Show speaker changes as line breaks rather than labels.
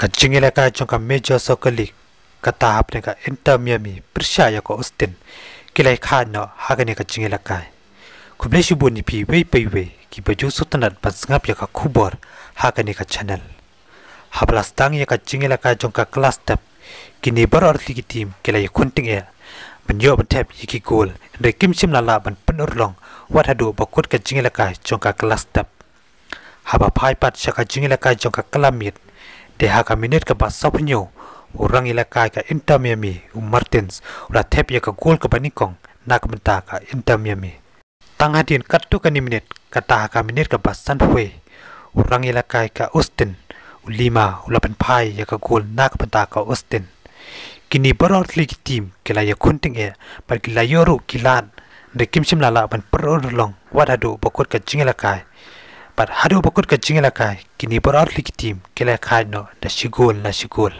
ka jingila ka ka major league ka tahap ne ka inter miami percaya ko austin. Kilai kha no ha ka ne ka jingila ka ku ble shi boni pi wei pai wei ki ba ju su tanat pas ngap ya ka khubor ha ka ne channel. Ha plus tang ya ka jingila ka ka class kini bar ar li ki team kilai kunting ya ban yo ban tap yiki goal re kim chim la la ban pen ur long. Wat ba kut ka jingila ka ka class step ha ba phai pat shaka jingila ka ka kalamit de ha ka minute ka ba sapnyo orang ilaka ka Inter Miami u Martins ula tep ya ka gol ka banikong nak menta ka Inter Miami tang hadin kat tu ka ni minute ka ta ka minute ka ba San Hui orang ilaka ka Austin u lima ula ban pai ya ka gol nak menta ka Austin kini barot ligi team kila ya kunting e par kila yoru kilan de kim sim lala ban peror long wadadu bokot ka jingela kai par hadu bokot ka jingela kai. Kini barot ligi team kila kai no. Da shigol na shigol